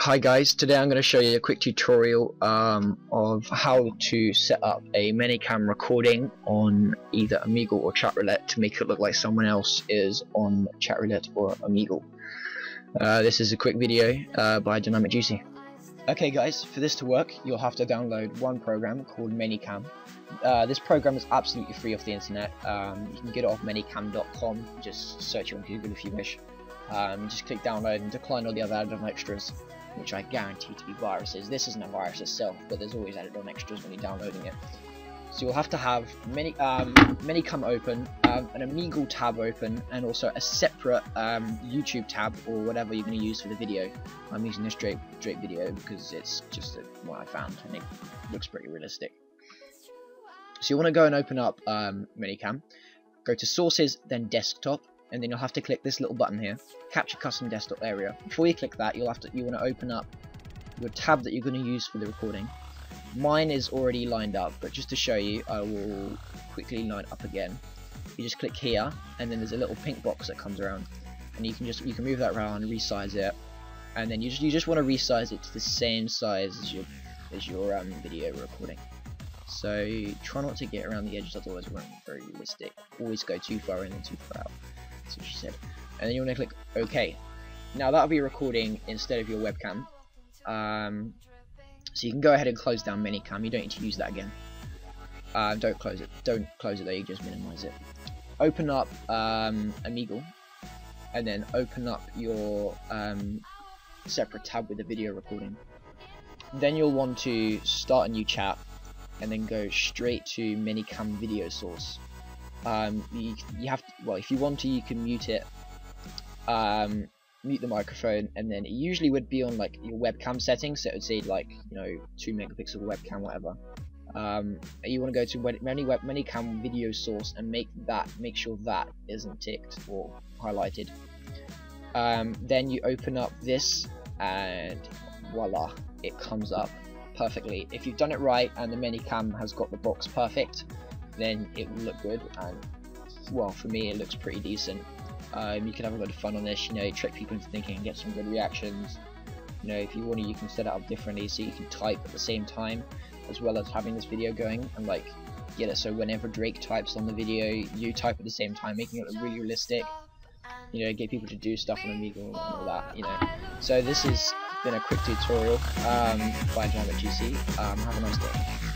Hi guys, today I'm going to show you a quick tutorial um, of how to set up a ManyCam recording on either Omegle or Chatroulette to make it look like someone else is on Chatroulette or Omegle. Uh, this is a quick video uh, by Dynamic Juicy. Okay guys, for this to work you'll have to download one program called ManyCam. Uh, this program is absolutely free off the internet, um, you can get it off manycam.com, just search it on Google if you wish. Um, just click download and decline all the other added-on extras, which I guarantee to be viruses. This isn't a virus itself, but there's always added-on extras when you're downloading it. So you'll have to have many um, ManyCam open, um, an Omegle tab open, and also a separate um, YouTube tab or whatever you're going to use for the video. I'm using this Drake Drake video because it's just what I found and it looks pretty realistic. So you want to go and open up um, ManyCam, go to Sources, then Desktop, and then you'll have to click this little button here, Capture Custom Desktop Area. Before you click that, you'll have to you want to open up your tab that you're going to use for the recording. Mine is already lined up, but just to show you, I will quickly line up again. You just click here, and then there's a little pink box that comes around, and you can just you can move that around, resize it, and then you just you just want to resize it to the same size as your as your um, video recording. So try not to get around the edges, otherwise it won't be very realistic. Always go too far in and too far out. That's what she said. And then you want to click OK. Now that'll be recording instead of your webcam. Um, so you can go ahead and close down ManyCam. You don't need to use that again. Uh, don't close it. Don't close it though. You just minimize it. Open up um, Omegle, and then open up your um, separate tab with the video recording. Then you'll want to start a new chat, and then go straight to ManyCam video source. Um, you, you have to, well, if you want to, you can mute it, um, mute the microphone, and then it usually would be on like your webcam settings, so it would say like you know two megapixel webcam, whatever. Um, you want to go to many web ManyCam video source and make that make sure that isn't ticked or highlighted. Um, then you open up this, and voila, it comes up perfectly. If you've done it right and the ManyCam has got the box perfect, then it will look good and well for me it looks pretty decent. Um, you can have a lot of fun on this you know trick people into thinking and get some good reactions. You know if you want to you can set it up differently so you can type at the same time as well as having this video going and like get it so whenever Drake types on the video you type at the same time making it look really realistic. You know get people to do stuff on Omegle and all that you know. So this has been a quick tutorial um, by Dynamic GC um, have a nice day